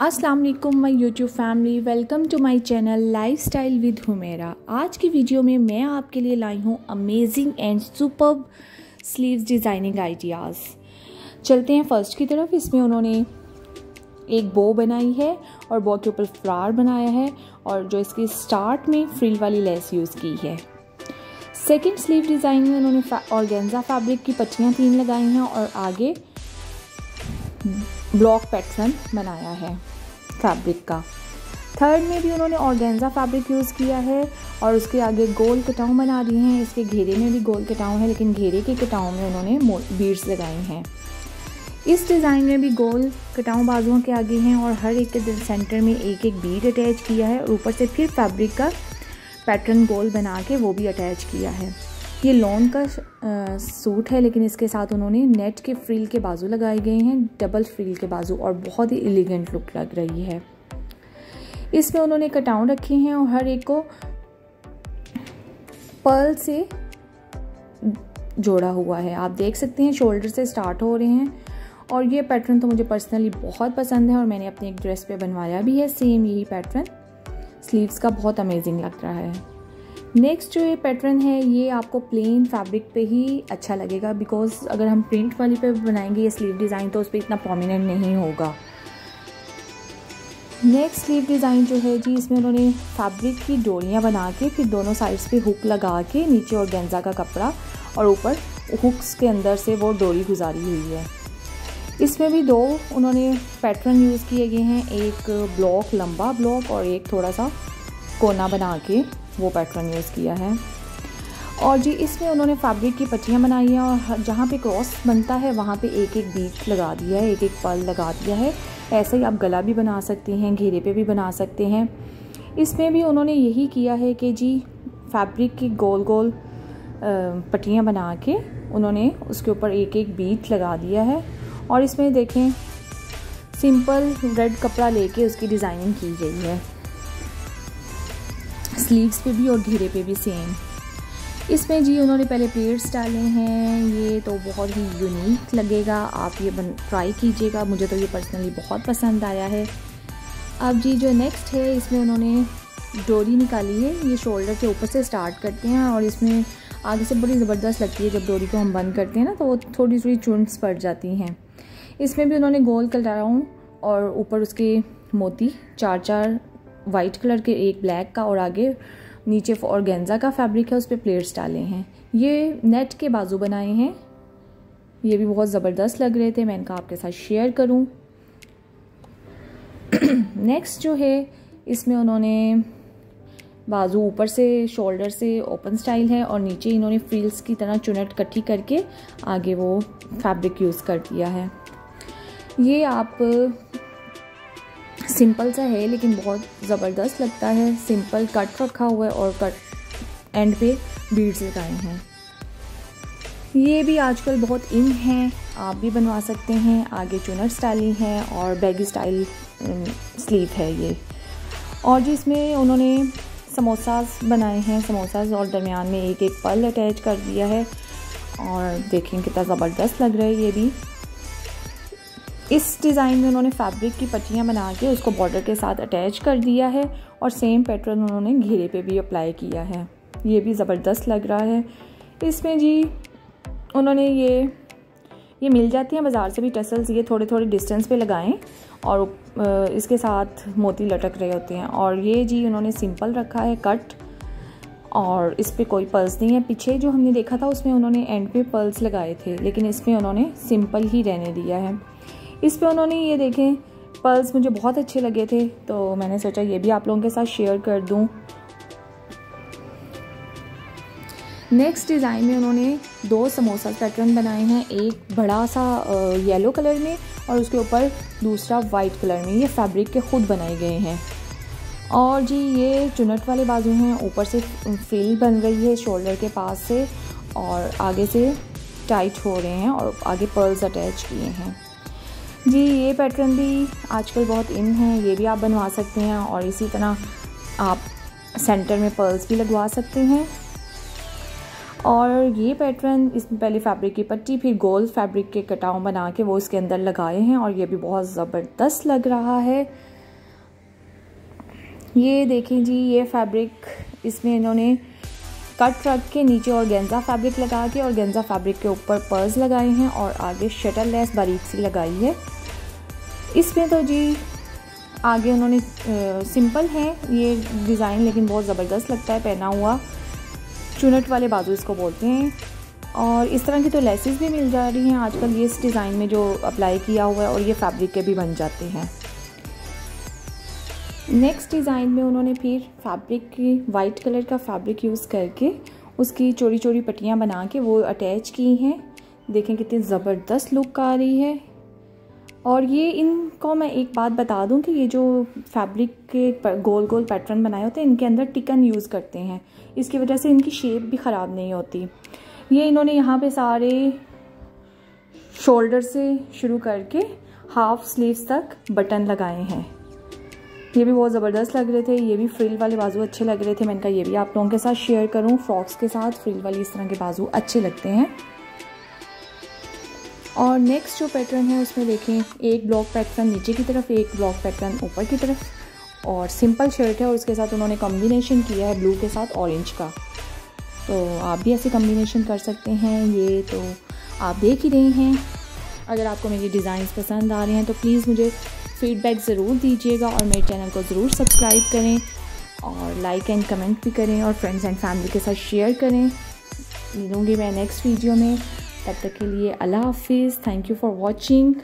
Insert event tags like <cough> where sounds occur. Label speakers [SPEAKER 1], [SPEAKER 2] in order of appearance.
[SPEAKER 1] अस्सलाम वालेकुम my YouTube family. Welcome to my channel lifestyle with Humera. आज की वीडियो में मैं आपके लिए लाई हूँ amazing and super sleeves designing ideas चलते हैं फ़र्स्ट की तरफ़। इसमें उन्होंने एक बो बनाई है और बो के ऊपर फ्लावर बनाया है और जो इसके स्टार्ट में फ्रिल वाली लेस यूज़ की है। सेकेंड स्लीव डिज़ाइन में उन्होंने ऑर्गेन्जा फैब्रिक की पट्टियाँ तीन लगाई हैं और आगे ब्लॉक पैटर्न बनाया है फैब्रिक का। थर्ड में भी उन्होंने ऑर्गेन्जा फैब्रिक यूज़ किया है और उसके आगे गोल कटाव बना दिए हैं। इसके घेरे में भी गोल कटाव है, लेकिन घेरे के कटाव में उन्होंने बीड्स लगाई हैं। इस डिज़ाइन में भी गोल कटाव बाजुओं के आगे हैं और हर एक के सेंटर में एक एक बीड अटैच किया है और ऊपर से फिर फैब्रिक का पैटर्न गोल बना के वो भी अटैच किया है। ये लॉन का सूट है, लेकिन इसके साथ उन्होंने नेट के फ्रील के बाजू लगाए गए हैं डबल फ्रील के बाजू, और बहुत ही एलिगेंट लुक लग रही है। इसमें उन्होंने कटाउन रखे हैं और हर एक को पर्ल से जोड़ा हुआ है। आप देख सकते हैं शोल्डर से स्टार्ट हो रहे हैं, और ये पैटर्न तो मुझे पर्सनली बहुत पसंद है, और मैंने अपने एक ड्रेस पे बनवाया भी है सेम यही पैटर्न स्लीव्स का बहुत अमेजिंग लग रहा है। नेक्स्ट जो ये पैटर्न है, ये आपको प्लेन फैब्रिक पे ही अच्छा लगेगा बिकॉज़ अगर हम प्रिंट वाली पे बनाएँगे ये स्लीव डिज़ाइन तो उस पर इतना प्रोमिनेंट नहीं होगा। नेक्स्ट स्लीव डिज़ाइन जो है जी, इसमें उन्होंने फैब्रिक की डोरियाँ बना के फिर दोनों साइड्स पे हुक लगा के नीचे और गेंजा का कपड़ा और ऊपर हुक्स के अंदर से वो डोरी गुजारी हुई है। इसमें भी दो उन्होंने पैटर्न यूज़ किए गए हैं, एक ब्लॉक लंबा ब्लॉक और एक थोड़ा सा कोना बना के। वो पैटर्न यूज़ किया है। और जी, इसमें उन्होंने फैब्रिक की पट्टियाँ बनाई हैं और जहाँ पे क्रॉस बनता है, वहाँ पे एक एक बीट लगा दिया है एक एक पल लगा दिया है। ऐसे ही आप गला भी बना सकते हैं, घेरे पे भी बना सकते हैं। इसमें भी उन्होंने यही किया है कि जी फैब्रिक की गोल गोल पट्टियाँ बना के उन्होंने उसके ऊपर एक एक बीट लगा दिया है। और इसमें देखें सिंपल रेड कपड़ा लेके उसकी डिज़ाइनिंग की गई है। स्लीव्स पे भी और घेरे पे भी सेम इसमें जी उन्होंने पहले पेड्स डाले हैं, ये तो बहुत ही यूनिक लगेगा, आप ये बन ट्राई कीजिएगा, मुझे तो ये पर्सनली बहुत पसंद आया है. अब जी जो नेक्स्ट है, इसमें उन्होंने डोरी निकाली है, ये शोल्डर के ऊपर से स्टार्ट करते हैं और इसमें आगे से बड़ी ज़बरदस्त लगती है जब डोरी को हम बंद करते हैं ना तो वो थोड़ी थोड़ी चुनस पड़ जाती हैं. इसमें भी उन्होंने गोल कलराउं और ऊपर उसके मोती चार चार वाइट कलर के, एक ब्लैक का और आगे नीचे और गेंजा का फैब्रिक है, उस पर प्लेट्स डाले हैं। ये नेट के बाजू बनाए हैं। ये भी बहुत ज़बरदस्त लग रहे थे, मैं इनका आपके साथ शेयर करूँ। <clears throat> नेक्स्ट जो है, इसमें उन्होंने बाजू ऊपर से, शोल्डर से ओपन स्टाइल है और नीचे इन्होंने फ्रील्स की तरह चुनट इकट्ठी करके आगे वो फैब्रिक यूज़ कर दिया है। ये आप सिंपल सा है, लेकिन बहुत ज़बरदस्त लगता है। सिंपल कट रखा हुआ है और कट एंड पे बीड्स लगाए हैं। ये भी आजकल बहुत इन हैं। आप भी बनवा सकते हैं। आगे चुनर स्टाइलिंग है और बैगी स्टाइल स्लीव है ये। और जिसमें उन्होंने समोसास बनाए हैं। समोसास और दरमियान में एक एक पल अटैच कर दिया है। और देखें कितना ज़बरदस्त लग रहा है ये भी। इस डिज़ाइन में उन्होंने फैब्रिक की पट्टियाँ बना के उसको बॉर्डर के साथ अटैच कर दिया है और सेम पैटर्न उन्होंने घेरे पे भी अप्लाई किया है। ये भी ज़बरदस्त लग रहा है। इसमें जी उन्होंने ये ये मिल जाती हैं बाज़ार से भी टसल्स, ये थोड़े थोड़े डिस्टेंस पे लगाएँ और इसके साथ मोती लटक रहे होते हैं। और ये जी उन्होंने सिंपल रखा है, कट, और इस पर कोई पल्स नहीं है। पीछे जो हमने देखा था, उसमें उन्होंने एंड पे पल्स लगाए थे, लेकिन इसमें उन्होंने सिंपल ही रहने दिया है। इस पर उन्होंने ये देखें पर्ल्स मुझे बहुत अच्छे लगे थे तो मैंने सोचा ये भी आप लोगों के साथ शेयर कर दूँ। नेक्स्ट डिज़ाइन में उन्होंने दो समोसा पैटर्न बनाए हैं, एक बड़ा सा येलो कलर में और उसके ऊपर दूसरा वाइट कलर में। ये फैब्रिक के खुद बनाए गए हैं। और जी, ये चुनट वाले बाजू हैं, ऊपर से फ्रिल बन रही है शोल्डर के पास से और आगे से टाइट हो रहे हैं और आगे पर्ल्स अटैच किए हैं। जी, ये पैटर्न भी आजकल बहुत इन है, ये भी आप बनवा सकते हैं और इसी तरह आप सेंटर में पर्ल्स भी लगवा सकते हैं। और ये पैटर्न इसमें पहले फैब्रिक की पट्टी, फिर गोल फैब्रिक के कटाव बना के वो इसके अंदर लगाए हैं और ये भी बहुत ज़बरदस्त लग रहा है। ये देखें जी, ये फैब्रिक इसमें इन्होंने कट रख के नीचे और गेंजा फैब्रिक लगा के और गेंजा फैब्रिक के ऊपर पर्स लगाए हैं और आगे शटर लेस बारीक सी लगाई है। इसमें तो जी, आगे उन्होंने सिंपल है ये डिज़ाइन लेकिन बहुत ज़बरदस्त लगता है, पहना हुआ। चुनट वाले बाजू इसको बोलते हैं। और इस तरह की तो लेसेस भी मिल जा रही हैं। आजकल ये इस डिज़ाइन में जो अप्लाई किया हुआ है और ये फैब्रिक के भी बन जाते हैं। नेक्स्ट डिज़ाइन में उन्होंने फिर फैब्रिक की वाइट कलर का फैब्रिक यूज़ करके उसकी चोरी चोरी पट्टियाँ बना के वो अटैच की हैं। देखें कितनी ज़बरदस्त लुक आ रही है। और ये इनको मैं एक बात बता दूँ कि ये जो फैब्रिक के गोल गोल पैटर्न बनाए होते हैं, इनके अंदर टिकन यूज़ करते हैं। इसकी वजह से इनकी शेप भी ख़राब नहीं होती। ये इन्होंने यहाँ पे सारे शोल्डर से शुरू करके हाफ़ स्लीव्स तक बटन लगाए हैं। ये भी बहुत ज़बरदस्त लग रहे थे, ये भी फ्रिल वाले बाजू अच्छे लग रहे थे। मैंने कहा ये भी आप लोगों के साथ शेयर करूँ फ्रॉक्स के साथ फ्रिल वाली इस तरह के बाजू अच्छे लगते हैं। और नेक्स्ट जो पैटर्न है, उसमें देखें, एक ब्लॉक पैटर्न नीचे की तरफ़, एक ब्लॉक पैटर्न ऊपर की तरफ़ और सिंपल शर्ट है और उसके साथ उन्होंने कॉम्बिनेशन किया है ब्लू के साथ ऑरेंज का। तो आप भी ऐसे कम्बिनेशन कर सकते हैं ये तो आप देख ही रहे हैं। अगर आपको मेरी डिज़ाइंस पसंद आ रहे हैं तो प्लीज़ मुझे फ़ीडबैक ज़रूर दीजिएगा और मेरे चैनल को ज़रूर सब्सक्राइब करें और लाइक एंड कमेंट भी करें और फ्रेंड्स एंड फैमिली के साथ शेयर करें। मिलूँगी मैं नेक्स्ट वीडियो में। तब तक के लिए अल्लाह हाफिज़। Thank you for watching